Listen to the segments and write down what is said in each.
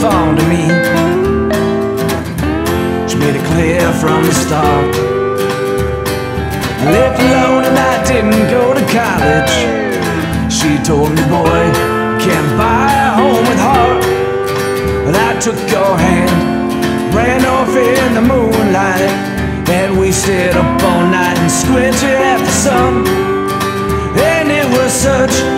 fond of me. She made it clear from the start. I alone and I didn't go to college. She told me, boy, can't buy a home with heart. But I took your hand, ran off in the moonlight, and we stayed up all night and squinted at the sun. And it was such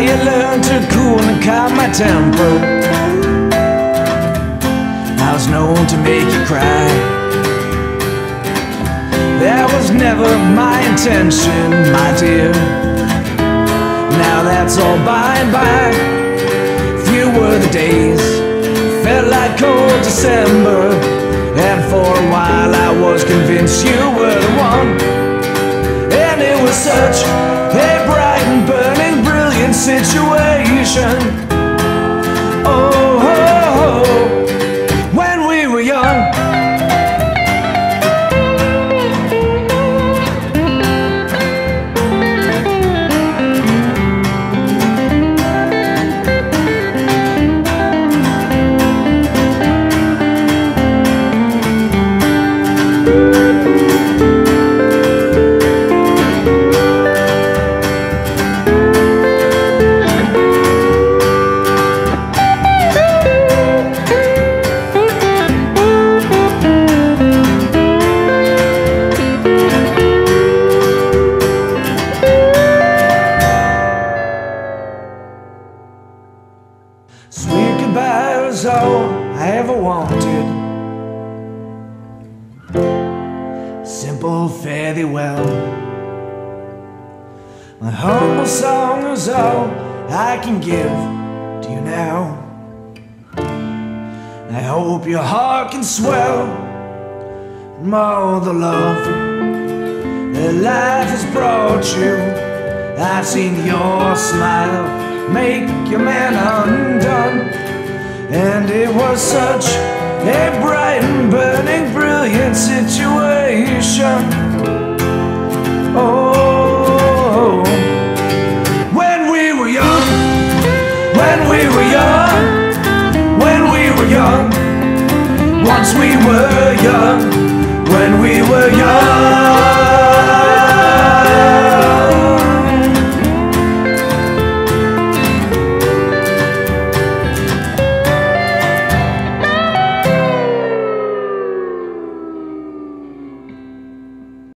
Now you learn to cool and calm my temper. I was known to make you cry. That was never my intention, my dear. Now that's all by and by. Few were the days, felt like cold December. And for a while I was convinced you were the one. And it was such situation. Sweet goodbye was all I ever wanted. Simple fare thee well. My humble song is all I can give to you now. I hope your heart can swell from all the love that life has brought you. I've seen your smile make your man undone, and it was such a bright and burning, brilliant situation. Oh, when we were young, when we were young, when we were young, once we were young, when we were young.